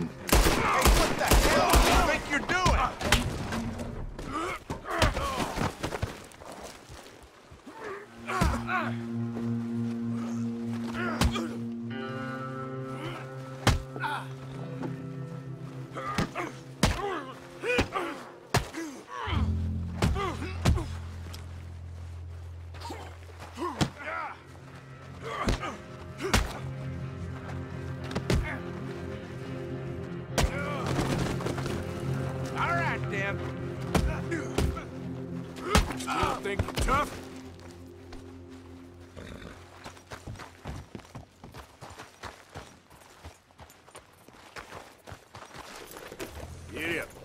what the hell do you think you're doing? All Dan. You think you're tough? Up.